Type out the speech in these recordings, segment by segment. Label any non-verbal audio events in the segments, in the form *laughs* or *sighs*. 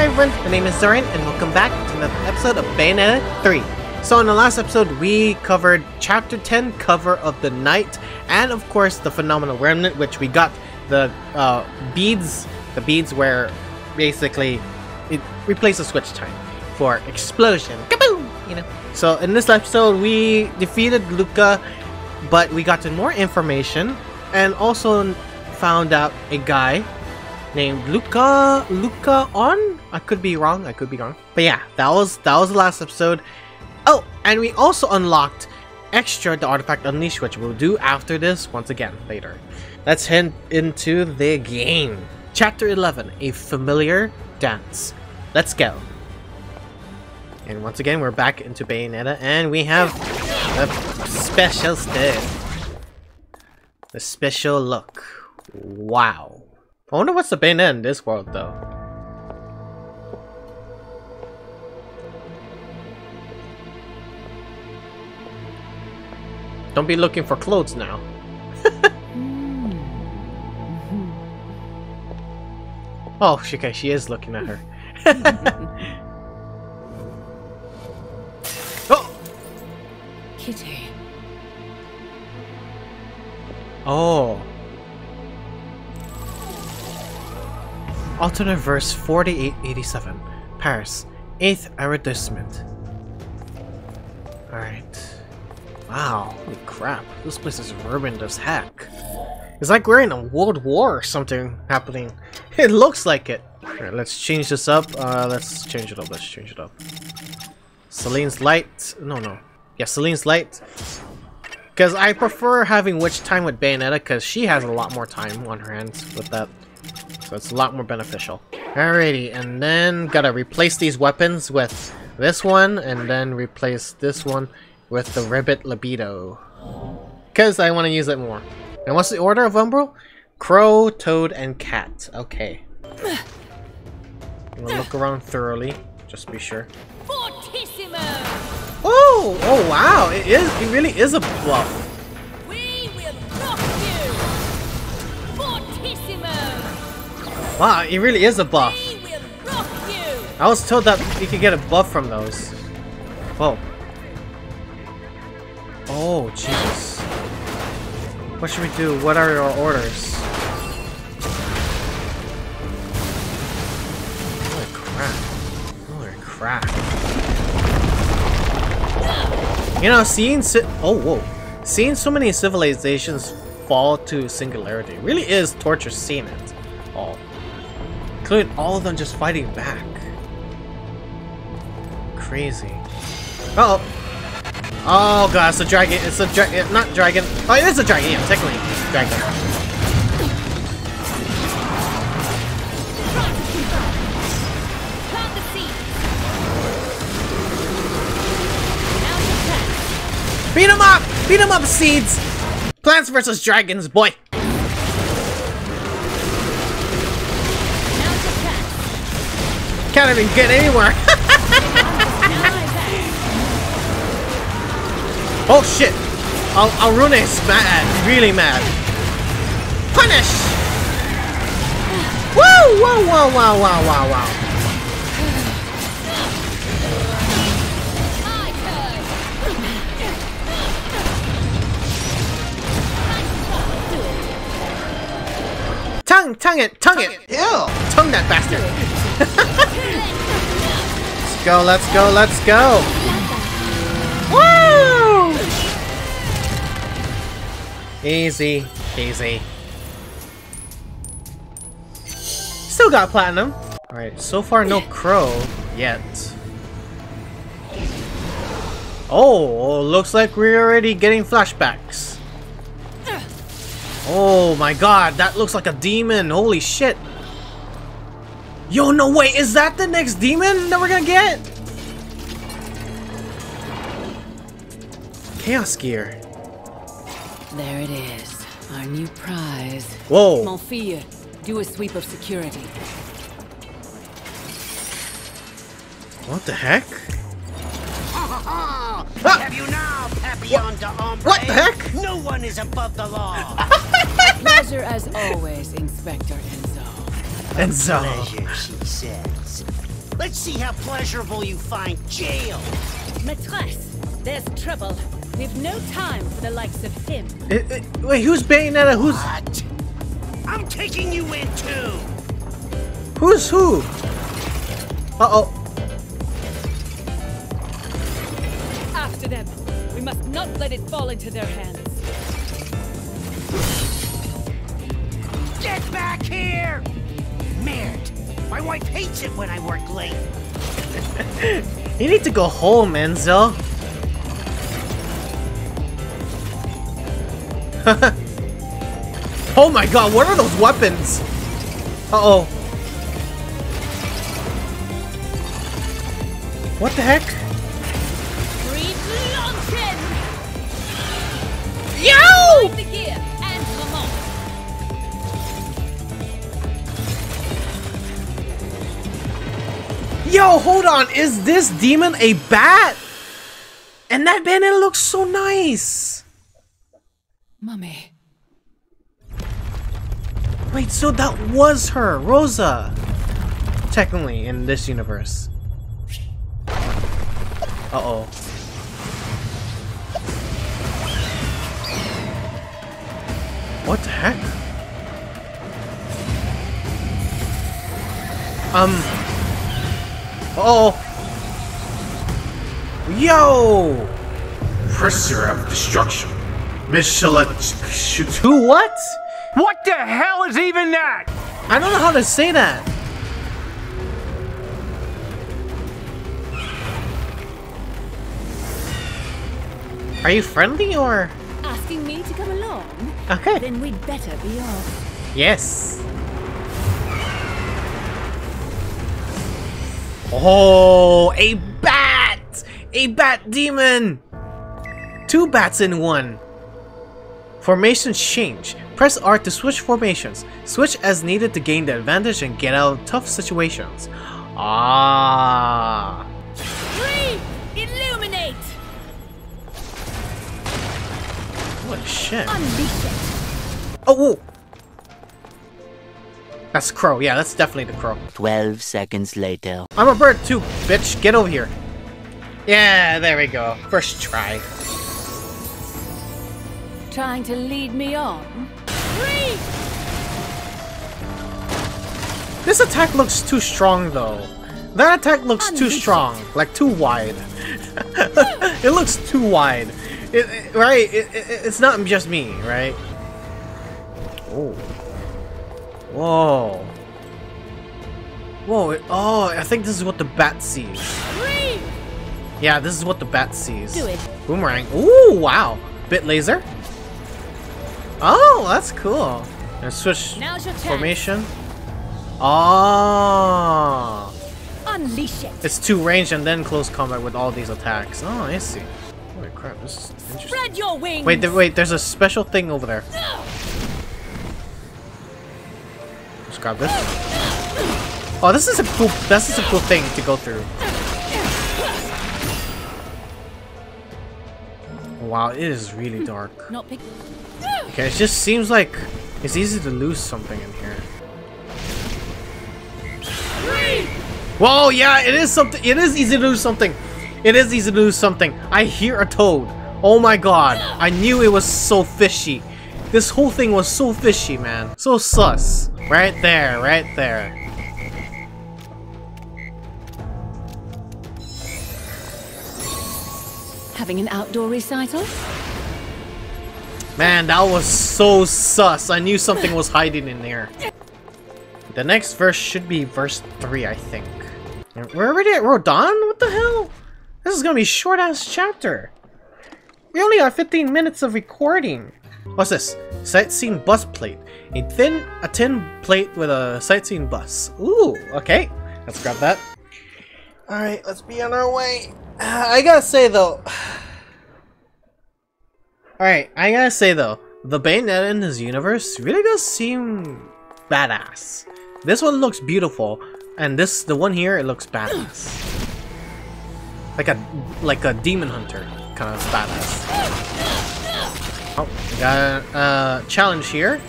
Hi everyone, my name is Zorrin, and welcome back to another episode of Bayonetta 3. So in the last episode, we covered Chapter 10, Cover of the Night, and of course the Phenomenal Remnant, which we got the uh, beads, the beads where basically it replaces switch time for explosion. Kaboom! You know. So in this episode, we defeated Luka, but we got more information, and also found out a guy named Luka Lukaon. I could be wrong. I could be wrong. But yeah, that was that was the last episode. Oh, and we also unlocked extra the artifact unleash, which we'll do after this once again later. Let's head into the game. Chapter 11, a familiar dance. Let's go. And once again, we're back into Bayonetta, and we have a special stuff. A special look. Wow. I wonder what's the Bayonetta in this world, though. Don't be looking for clothes now. Hmm. oh, okay, she is looking at her. *laughs* oh! Kitty. Oh. Alternate verse 4887. Paris. 8th arrondissement. Alright. Wow, holy crap. This place is ruined as heck. It's like we're in a world war or something happening. *laughs* It looks like it. Alright, let's change this up. Uh, let's change it up. Let's change it up. Selene's light. No, no. Yeah, Selene's light. Because I prefer having witch time with Bayonetta because she has a lot more time on her hands with that. So it's a lot more beneficial. Alrighty, and then gotta replace these weapons with this one, and then replace this one with the Ribbit Libido. Because I want to use it more. And what's the order of Umbral? Crow, Toad, and Cat. Okay. I'm gonna look around thoroughly, just to be sure. Oh! Oh wow! It is it really is a bluff. We will rock you! Fortissimo! Wow, it really is a buff. We will rock you! I was told that you could get a buff from those. Whoa. Oh, Jesus. What should we do? What are your orders? Holy crap. Holy crap. You know, seeing si oh whoa, seeing so many civilizations fall to singularity really is torture seeing it all, including all of them just fighting back. Crazy. Uh oh. Oh god, it's a dragon. It's a dragon. Not dragon. Oh, it is a dragon. Yeah, technically, dragon. Beat him up! Beat him up, seeds! Plants versus dragons, boy! Can't even get anywhere. *laughs* Oh shit! Al Arune is mad. Really mad. Punish! Woo! Wow, wow, wow, wow, wow, wow. Tongue, tongue it, tongue it! Ew! Tongue that bastard! let's go, let's go, let's go! Woo! Easy, easy. Still got platinum. Alright, so far no crow yet. Oh, looks like we're already getting flashbacks. Oh my god, that looks like a demon. Holy shit. Yo, no way. Is that the next demon that we're gonna get? Chaos Gear. There it is, our new prize. Whoa. Monfille, do a sweep of security. What the heck? Have you now, Papillon de Ombre? What the heck? No one is above the law. *laughs* Pleasure as always, Inspector Enzo. Enzo. so. Pleasure, she says. Let's see how pleasurable you find jail. Maîtresse, there's trouble. We've no time for the likes of him. Eh, eh, wait, who's Bayonetta? Who's What? I'm taking you in too. who's who? Uh not let it fall into their hands. Get back here! Merde. My wife hates it when I work late. You need to go home, Enzo. *laughs* oh my god, what are those weapons? Uh-oh. What the heck? Yo, hold on. Is this demon a bat? And that bandit looks so nice. Mummy. Wait, so that was her, Rosa. Technically, in this universe. Uh-oh. What the heck? Um. Uh oh. Yo! Presser of destruction. Michelin shoot. Who what? What the hell is even that? I don't know how to say that. Are you friendly or? Asking me to come along? Okay. Then we'd better be off. Yes. Oh, a bat! A bat demon! Two bats in one. Formations change. Press R to switch formations. Switch as needed to gain the advantage and get out of tough situations. Ah. Breathe! Illuminate! What shit. Oh, whoa. That's Crow. Yeah, that's definitely the Crow. 12 seconds later. I'm a bird too, bitch. Get over here. Yeah, there we go. First try. Trying to lead me on? Breathe! This attack looks too strong though. That attack looks too strong. Like too wide. *laughs* it looks too wide. It, it- right? It, it, it's not just me, right? Oh. Whoa. Whoa. It, oh, I think this is what the bat sees. Yeah, this is what the bat sees. Do it. Boomerang. Ooh, wow. Bit laser. Oh, that's cool. And switch formation. Oh. Unleash it! It's two range and then close combat with all these attacks. Oh, I see. Holy crap, this is interesting. Spread your wings! Wait, there, wait, there's a special thing over there. Grab this. Oh, this is a cool, this is a cool thing to go through. Wow, it is really hmm. dark. Okay, it just seems like it's easy to lose something in here. Whoa, yeah, it is something. It is easy to lose something. It is easy to lose something. I hear a toad. Oh my god. I knew it was so fishy. This whole thing was so fishy, man. So sus. Right there, right there. Having an outdoor recital? Man, that was so sus. I knew something was hiding in there. The next verse should be verse 3, I think. We're already at Rodan? What the hell? This is gonna be a short-ass chapter. We only got 15 minutes of recording. What's this? Sightseeing bus plate. A thin, a tin plate with a sightseeing bus. Ooh, okay. Let's grab that. Alright, let's be on our way. *sighs* I gotta say though, *sighs* Alright, I gotta say though, the Bayonetta in this universe really does seem badass. This one looks beautiful, and this, the one here, it looks badass. Like a, like a demon hunter kind of badass. Oh, we got a challenge here.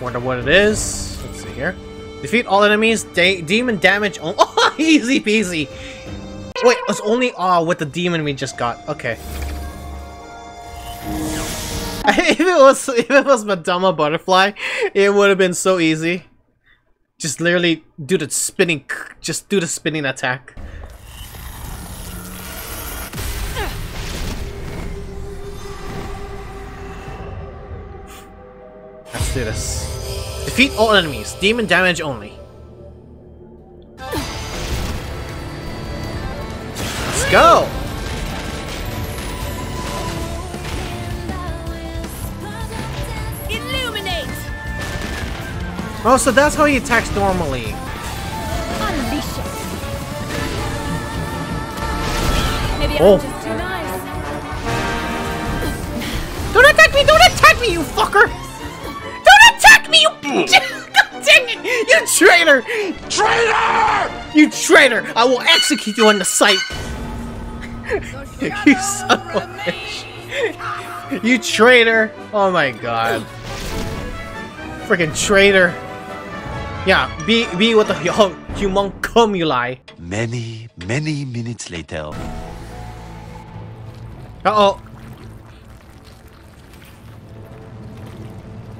Wonder what it is. Let's see here. Defeat all enemies. De demon damage. Oh, *laughs* *laughs* Easy peasy. Wait, it's only awe with the demon we just got. Okay. *laughs* if it was if it was Madama Butterfly, it would have been so easy. Just literally do the spinning, just do the spinning attack. Do this. Defeat all enemies. Demon damage only. Let's go! Illuminate! Oh, so that's how he attacks normally. Unleash it! Maybe Oh. I'm just too nice. Don't attack me! Don't attack me, you fucker! Don't me, you... Hmm. *laughs* God dang it! You traitor! Traitor! You traitor! I will execute you on the site! *laughs* you son of a bitch! You traitor! Oh my god. Freaking traitor. Yeah, be be what the hum- homunculi. Many, many minutes later. Uh-oh.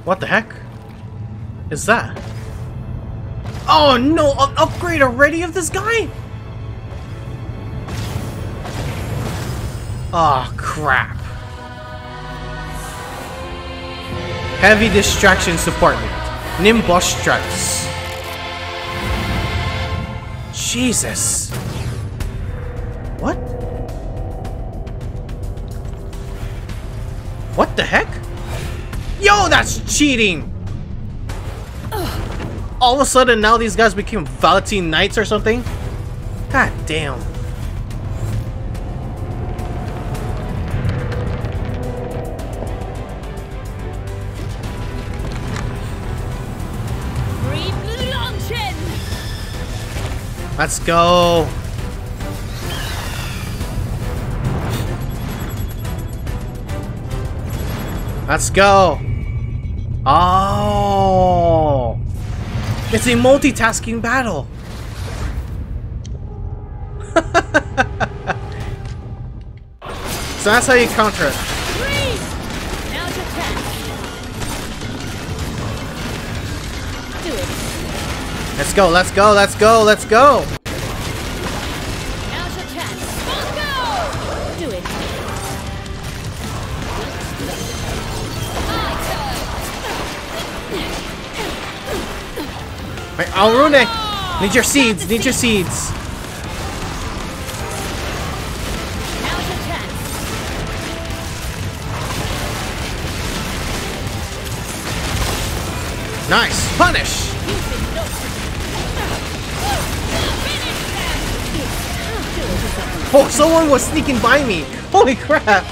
What the heck? Is that? Oh no, upgrade already of this guy? Oh crap. Heavy distraction support. Nimbus Stratus. Jesus. What? What the heck? Yo, that's cheating! All of a sudden, now these guys became Valentine Knights or something? God damn. Let's go. Let's go. Oh. It's a multitasking battle. *laughs* so that's how you counter it. Freeze! Now's your chance. Do it. Let's go, let's go, let's go, let's go. Alraune! Need your seeds, need your seeds. Nice. Punish! Oh, someone was sneaking by me! Holy crap!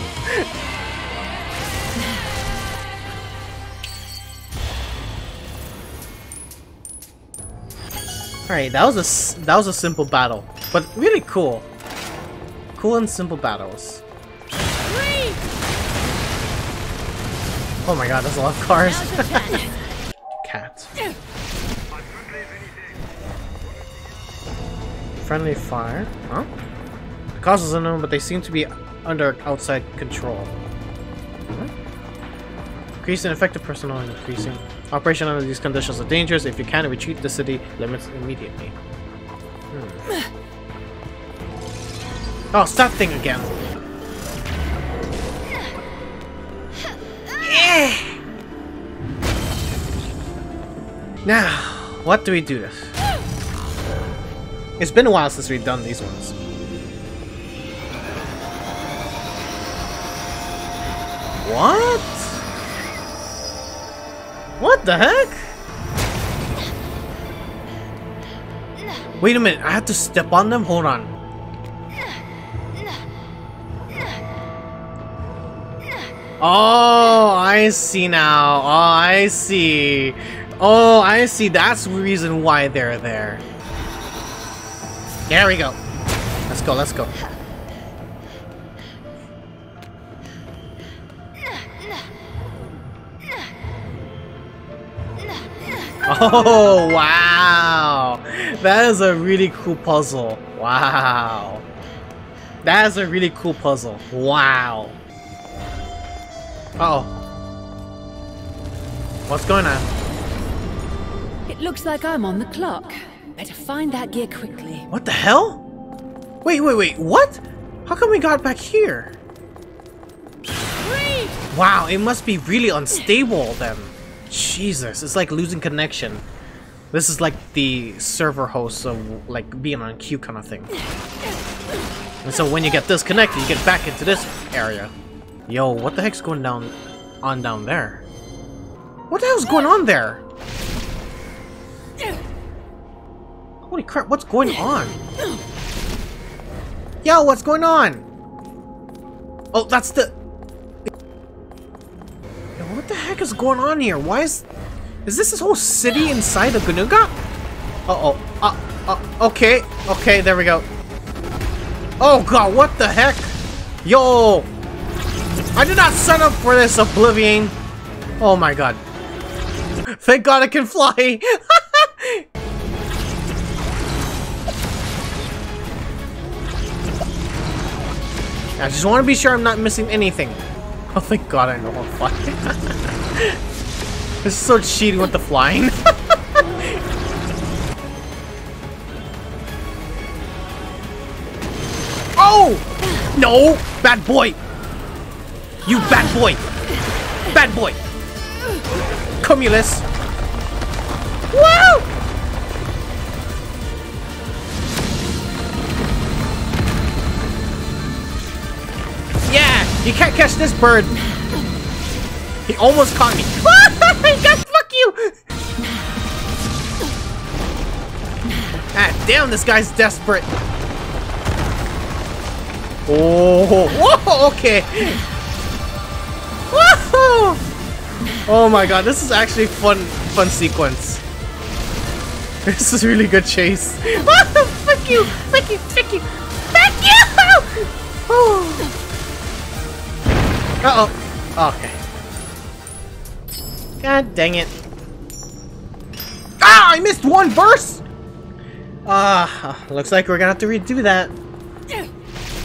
Alright, that was a that was a simple battle, but really cool. Cool and simple battles. Oh my god, there's a lot of cars. *laughs* Cat. Friendly fire? Huh? The cause is unknown, but they seem to be under outside control. Increasing effective personnel and increasing. Operation under these conditions are dangerous. If you can, retreat the city limits immediately. Hmm. Oh, it's that thing again. Now, what do we do this? It's been a while since we've done these ones. What? What the heck? Wait a minute, I have to step on them? Hold on. Oh, I see now. Oh, I see. Oh, I see. That's the reason why they're there. There we go. Let's go, let's go. Oh, wow. that is a really cool puzzle. Wow. That is a really cool puzzle. Wow. Uh oh. What's going on? It looks like I'm on the clock. Better find that gear quickly. What the hell? Wait, wait, wait, what? How come we got back here? Wow, it must be really unstable then. Jesus, it's like losing connection. This is like the server host of like being on queue kind of thing. And so when you get disconnected, you get back into this area. Yo, what the heck's going down on down there? What the hell's going on there? Holy crap, what's going on? Yo, what's going on? Oh, that's the... What the heck is going on here? Why is... Is this this whole city inside of Ganuga? Uh-oh. Uh, uh, okay. Okay, there we go. Oh god, what the heck? Yo! I did not sign up for this, Oblivion! Oh my god. Thank god I can fly! *laughs* I just want to be sure I'm not missing anything. Oh, thank god I know how to fly. this is so cheating with the flying. *laughs* oh! No! Bad boy! You bad boy! Bad boy! Cumulus! Woo! You can't catch this bird! He almost caught me. *laughs* God, fuck you! Ah, damn, this guy's desperate. Oh, whoa, okay. Whoa! Oh my god, this is actually fun, fun sequence. *laughs* This is really good chase. *laughs* fuck you, fuck you, fuck you, fuck you! Oh. Uh-oh. Okay. God dang it. Ah! I missed one verse! Ah, uh, looks like we're gonna have to redo that.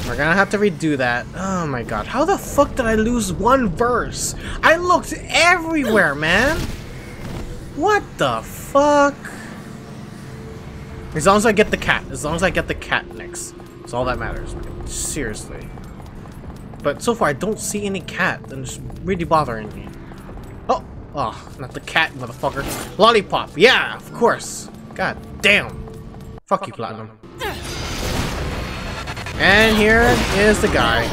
We're gonna have to redo that. Oh my god. How the fuck did I lose one verse? I looked everywhere, man! What the fuck? As long as I get the cat. As long as I get the cat next. That's all that matters. Seriously. But so far, I don't see any cat, and it's really bothering me. Oh! Oh, not the cat, motherfucker. Lollipop! Yeah, of course! God damn! Fuck, Fuck you, Platinum. And here is the guy.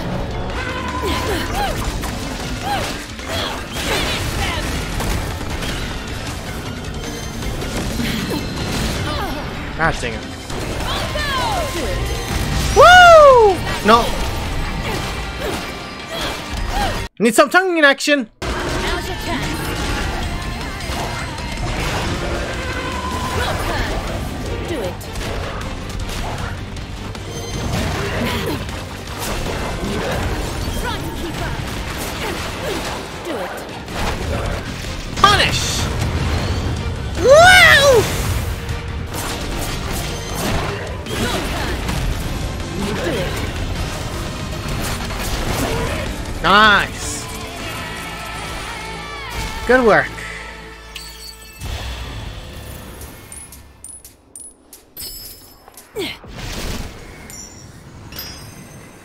God dang it. Woo! No! Need some tongue in action! Good work.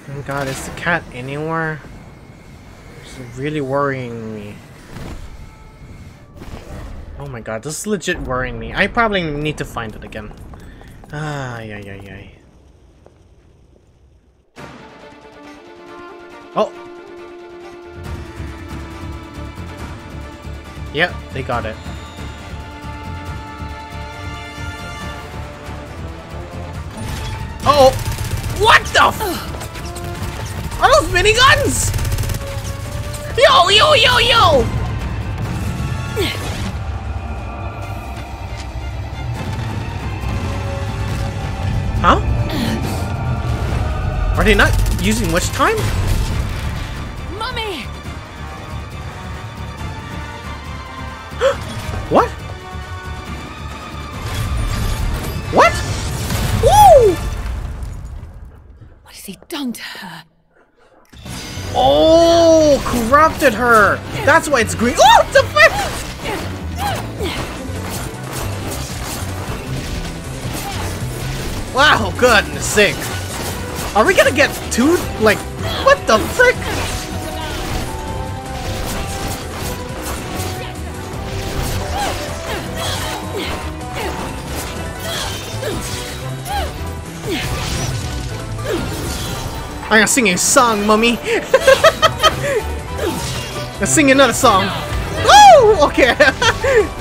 Oh god, is the cat anywhere? It's really worrying me. Oh my god, this is legit worrying me. I probably need to find it again. Ah, yeah, yeah, yeah. Oh, Yep, they got it. Oh! What the f- Are those miniguns? Yo, yo, yo, yo! Huh? Are they not using witch time? Corrupted her. That's why it's green. Oh, it's a fish. Wow, goodness sake. Are we gonna get two, like, what the frick? I'm gonna sing a song, mummy. *laughs* Let's sing another song. Woo! Okay. *laughs*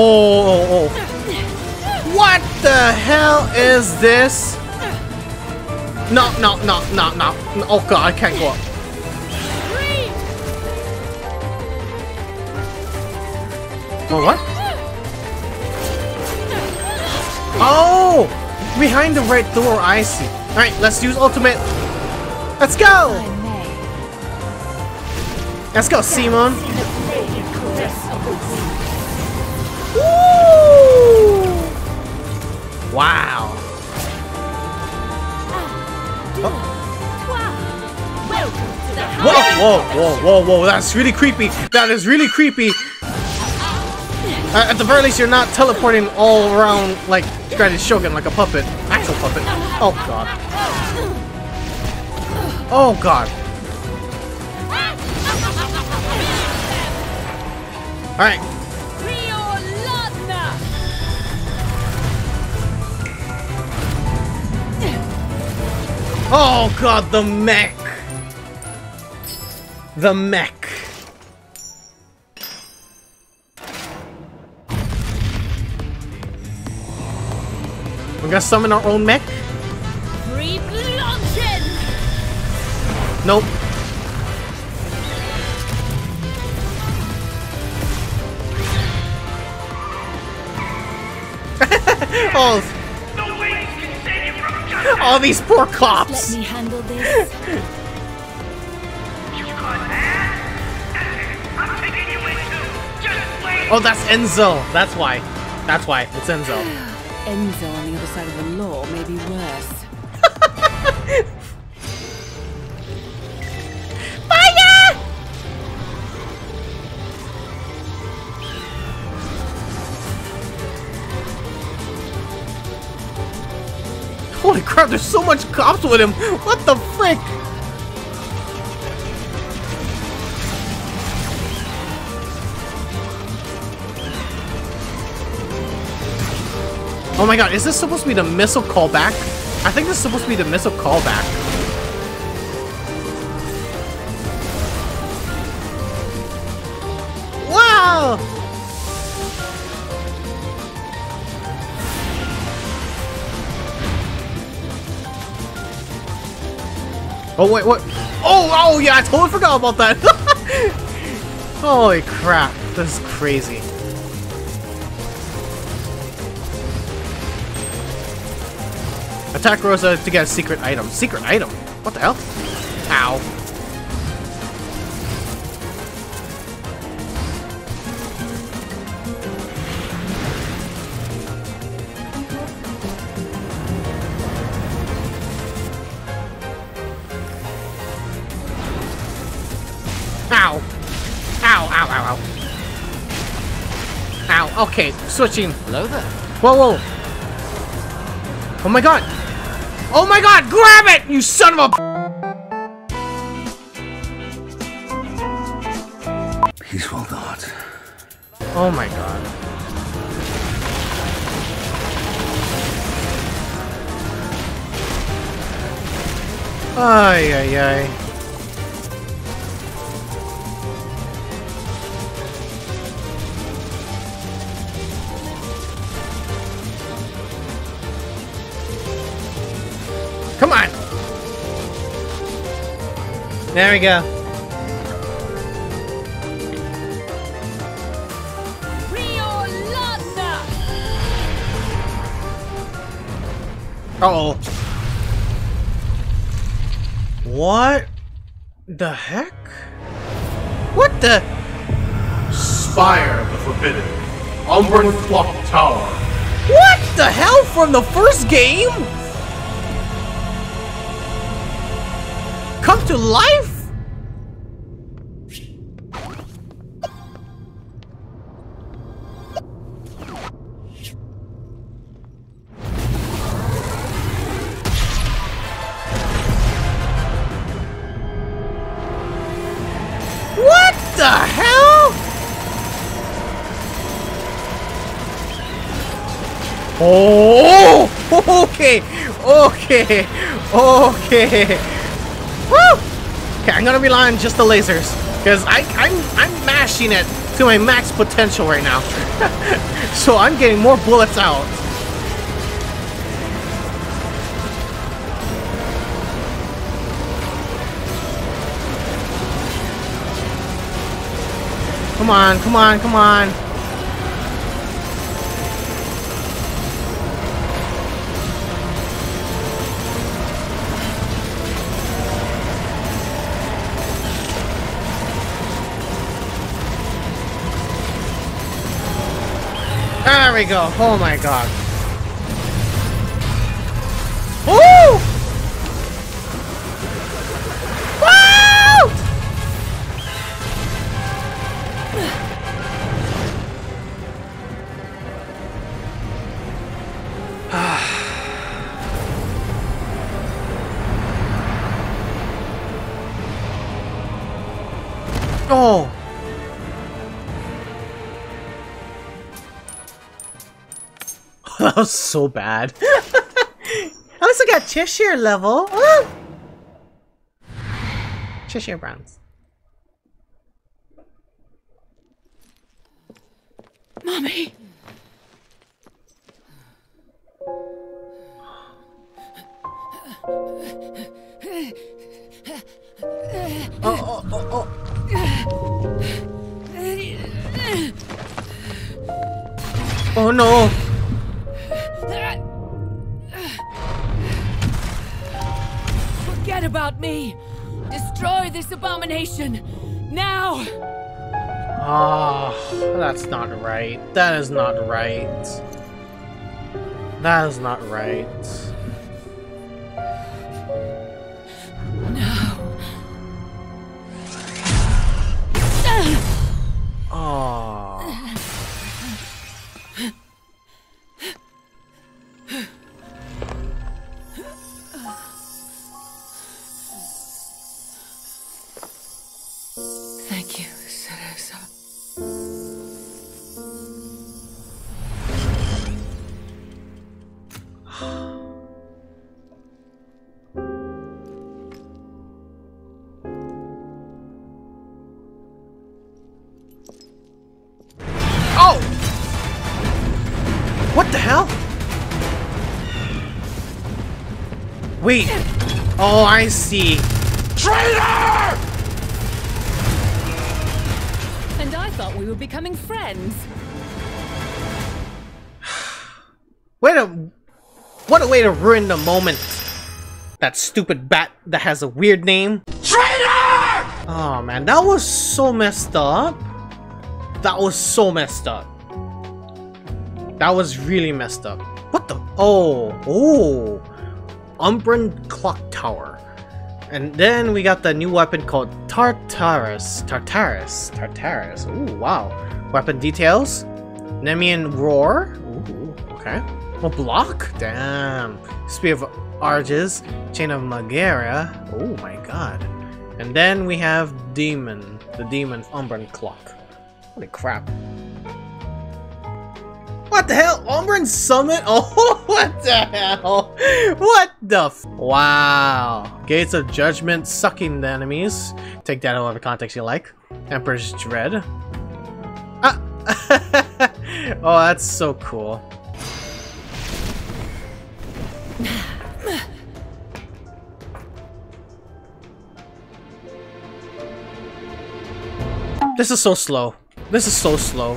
Oh, oh, oh. What the hell is this? No, no, no, no, no. Oh god, I can't go up. Oh, what? Oh! Behind the red door, I see. Alright, let's use ultimate. Let's go! Let's go, Simon. Wow. Whoa, whoa, whoa, whoa, whoa, that's really creepy. That is really creepy. Uh, at the very least, you're not teleporting all around like Granny Shogun like a puppet. Actual puppet. Oh god. Oh god. Alright. Oh god, the mech! The mech. We're gonna summon our own mech? Nope. *laughs* oh, all these poor Let cops. me handle this. Oh, that's Enzo. That's why. That's why. It's Enzo. Enzo on the other side of the law may be worse. Crap, there's so much cops with him. What the frick? Oh my god, is this supposed to be the missile callback? I think this is supposed to be the missile callback. Oh wait, what? Oh, oh yeah, I totally forgot about that. *laughs* Holy crap, this is crazy. Attack Rosa to get a secret item. Secret item? What the hell? Ow, ow, okay, switching. Hello there. Whoa, whoa. Oh my god. Oh my god, grab it, you son of a... Peace will not. Oh my god. Ay, ay, ay. There we go. Uh oh. What the heck? What the? Spire of the Forbidden. Umbran Clock Tower. What the hell from the first game? Come to life? Oh, *laughs* okay, okay, okay. Woo! Okay, I'm gonna rely on just the lasers because I I'm I'm mashing it to my max potential right now. *laughs* so I'm getting more bullets out. Come on, come on, come on. We go. Oh my god. Was so bad. *laughs* I least I got Cheshire level. Ah! Cheshire Browns. Mommy! Oh, oh, oh, oh. Oh no. This abomination! Now! Ah, that's not right. That is not right. That is not right. Wait. Oh, I see. Traitor! And I thought we were becoming friends. *sighs* What a what a way to ruin the moment. That stupid bat that has a weird name. Traitor! Oh man, that was so messed up. That was so messed up. That was really messed up. What the? Oh, oh, Umbran Clock Tower. And then we got the new weapon called Tartarus. Tartarus. Tartarus. Ooh, wow. Weapon details. Nemean Roar. Ooh, okay. Oh, block? Damn. Spear of Arges. Chain of Megaera. Oh my god. And then we have Demon. The Demon Umbran Clock. Holy crap. What the hell? Umbran Summit? *laughs* Oh, what the hell? What the Wow. Gates of Judgment sucking the enemies. Take that of context you like. Emperor's Dread. Ah! *laughs* oh, that's so cool. This is so slow. This is so slow.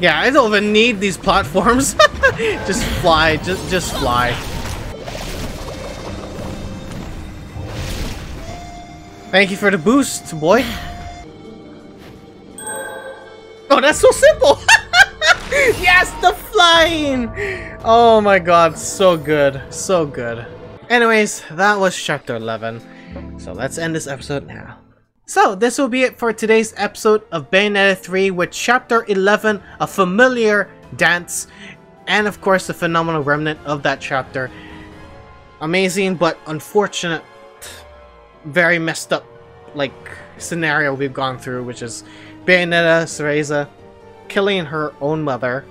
Yeah, I don't even need these platforms. *laughs* just fly, just just fly. Thank you for the boost, boy. Oh, that's so simple! *laughs* yes, the flying! Oh my god, so good. So good. Anyways, that was chapter 11. So let's end this episode now. So, this will be it for today's episode of Bayonetta 3 with chapter 11, a familiar dance, and of course the phenomenal remnant of that chapter. Amazing, but unfortunate, very messed up, like, scenario we've gone through, which is Bayonetta, Cereza, killing her own mother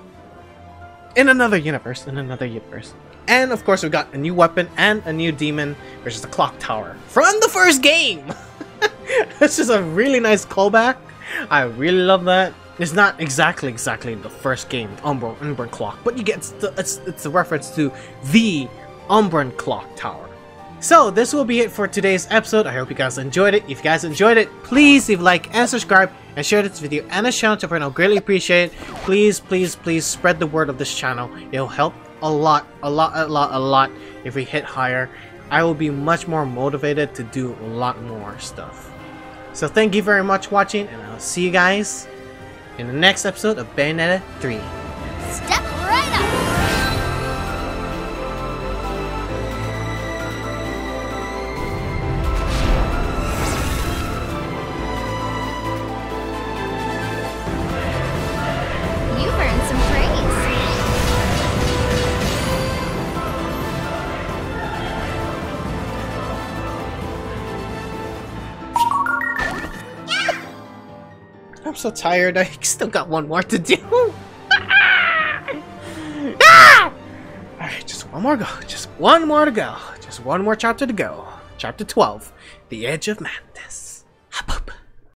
in another universe, in another universe. And of course, we've got a new weapon and a new demon, which is the Clock Tower from the first game. *laughs* *laughs* this is a really nice callback. I really love that. It's not exactly exactly the first game, Umbra, Umbran Clock, but you get the, it's it's a reference to the Umbran Clock Tower. So this will be it for today's episode. I hope you guys enjoyed it. If you guys enjoyed it, please leave a like and subscribe and share this video and this channel to friend. I'll greatly appreciate it. Please, please, please spread the word of this channel. It'll help a lot, a lot, a lot, a lot if we hit higher. I will be much more motivated to do a lot more stuff. So thank you very much for watching and I'll see you guys in the next episode of Bayonetta 3. Step so tired, I *laughs* still got one more to do. *laughs* ah! Alright, just one more go. Just one more to go. Just one more chapter to go. Chapter 12. The Edge of Madness.